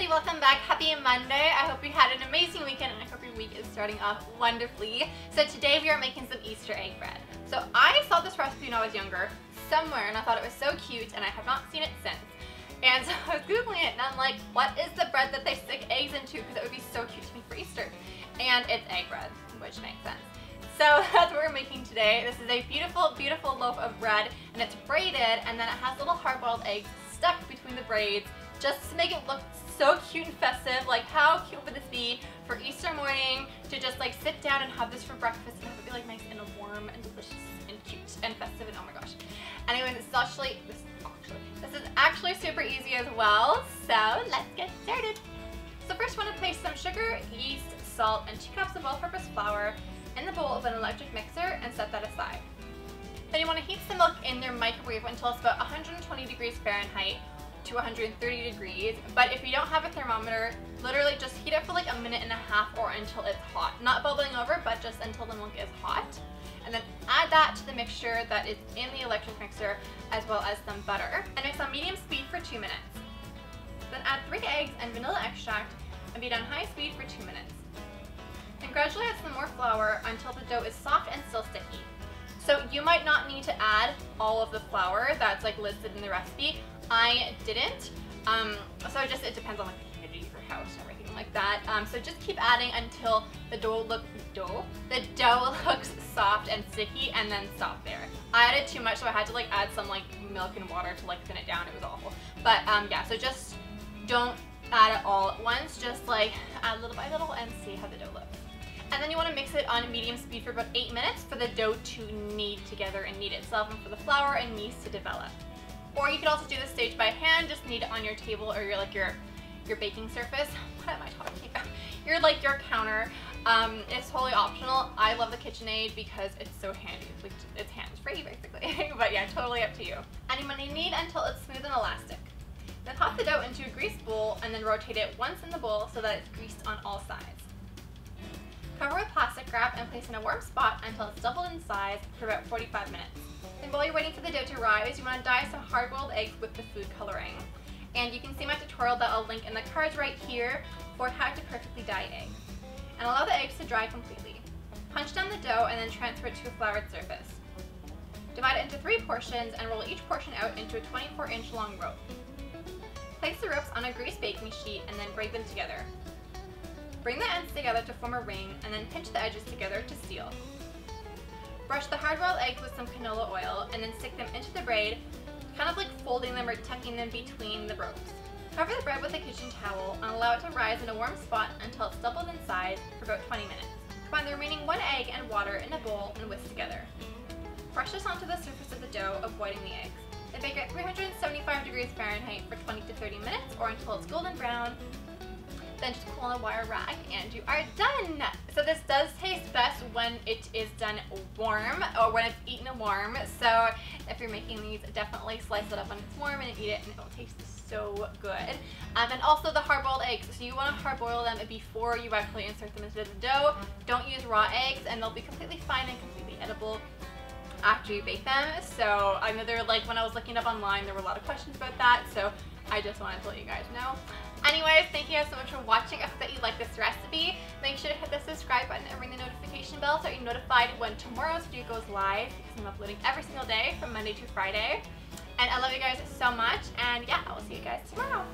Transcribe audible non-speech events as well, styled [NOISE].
everybody, welcome back. Happy Monday. I hope you had an amazing weekend and I hope your week is starting off wonderfully. So today we are making some Easter egg bread. So I saw this recipe when I was younger somewhere and I thought it was so cute and I have not seen it since. And [LAUGHS] so I was Googling it and I'm like, what is the bread that they stick eggs into because it would be so cute to make for Easter. And it's egg bread, which makes sense. So [LAUGHS] that's what we're making today. This is a beautiful, beautiful loaf of bread and it's braided and then it has little hard-boiled eggs stuck between the braids just to make it look so cute and festive. Like how cute would this be for Easter morning to just like sit down and have this for breakfast and have it be like nice and warm and delicious and cute and festive and oh my gosh. Anyways, this is actually, this, actually, this is actually super easy as well. So let's get started. So first want to place some sugar, yeast, salt, and two cups of all-purpose flour in the bowl of an electric mixer and set that aside. Then you want to heat some milk in your microwave until it's about 120 degrees Fahrenheit to 130 degrees. But if you don't have a thermometer, literally just heat it for like a minute and a half or until it's hot. Not bubbling over, but just until the milk is hot. And then add that to the mixture that is in the electric mixer as well as some butter. And mix on medium speed for two minutes. Then add three eggs and vanilla extract and beat on high speed for two minutes. And gradually add some more flour until the dough is soft and still sticky. So you might not need to add all of the flour that's like listed in the recipe. I didn't. Um, so just, it depends on like the humidity of your house and everything like that. Um, so just keep adding until the dough look, dough? The dough [LAUGHS] looks soft and sticky and then stop there. I added too much so I had to like add some like milk and water to like thin it down. It was awful. But um, yeah, so just don't add it all at once. Just like add little by little and see how the dough looks. And then you want to mix it on medium speed for about 8 minutes for the dough to knead together and knead itself and for the flour and yeast to develop. Or you could also do this stage by hand, just knead it on your table or your like your your baking surface. [LAUGHS] What am I talking about? Your like your counter. Um, it's totally optional. I love the KitchenAid because it's so handy. It's, like, it's hands-free basically. [LAUGHS] but yeah, totally up to you. And you want to knead until it's smooth and elastic. Then pop the dough into a greased bowl and then rotate it once in the bowl so that it's greased on all sides. Cover with plastic wrap and place in a warm spot until it's doubled in size for about 45 minutes. And while you're waiting for the dough to rise, you want to dye some hard-boiled eggs with the food coloring. And you can see my tutorial that I'll link in the cards right here for how to perfectly dye eggs. And allow the eggs to dry completely. Punch down the dough and then transfer it to a floured surface. Divide it into three portions and roll each portion out into a 24 inch long rope. Place the ropes on a greased baking sheet and then braid them together. Bring the ends together to form a ring and then pinch the edges together to seal. Brush the hard-boiled eggs with some canola oil and then stick them into the braid, kind of like folding them or tucking them between the ropes. Cover the bread with a kitchen towel and allow it to rise in a warm spot until it's doubled in size for about 20 minutes. Combine the remaining one egg and water in a bowl and whisk together. Brush this onto the surface of the dough, avoiding the eggs. Then bake at 375 degrees Fahrenheit for 20 to 30 minutes or until it's golden brown then just pull on a wire rack and you are done. So this does taste best when it is done warm or when it's eaten warm. So if you're making these, definitely slice it up when it's warm and eat it and it will taste so good. Um, and also the hard-boiled eggs. So you want to hard-boil them before you actually insert them into the dough. Don't use raw eggs and they'll be completely fine and completely edible after you bake them. So I know they're like when I was looking up online there were a lot of questions about that. So I just wanted to let you guys know. Anyways, thank you guys so much for watching. I hope that you like this recipe. Make sure to hit the subscribe button and ring the notification bell so you're notified when tomorrow's video goes live because I'm uploading every single day from Monday to Friday. And I love you guys so much. And yeah, I will see you guys tomorrow.